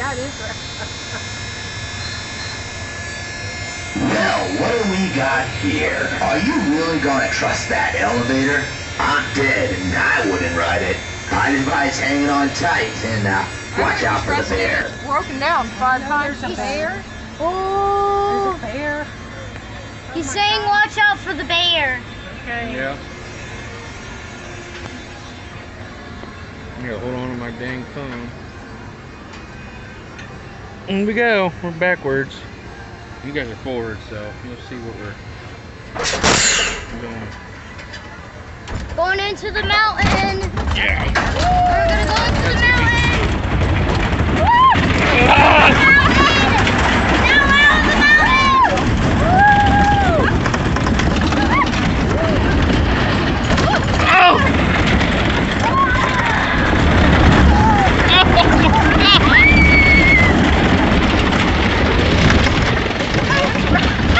Yeah, it is. Well, what do we got here? Are you really gonna trust that elevator? I'm dead and I wouldn't ride it. I'd advise hanging on tight and uh, watch out for the bear. It's broken down five times. There's a bear. Oh, There's a bear. he's saying watch out for the bear. Okay. Yeah. Here, hold on to my dang phone. In we go. We're backwards. You guys are forward, so you'll see what we're going. Going into the mountain. Yeah. We're gonna go into the mountain. Ah! Now we're on the mountain. Oh!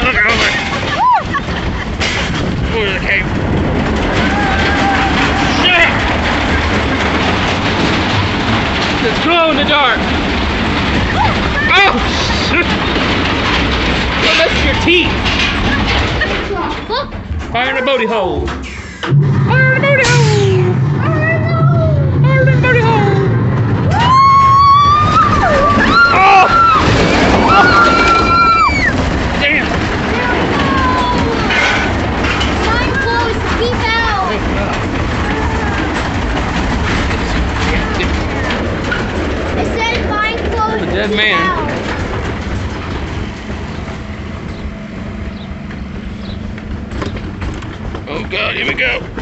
Look over. Over the cape. Shit! It's glow in the dark. Oh! shit. Don't mess with your teeth. Fire in the booty hole. Fire in the booty hole. Dead man. Oh god, here we go.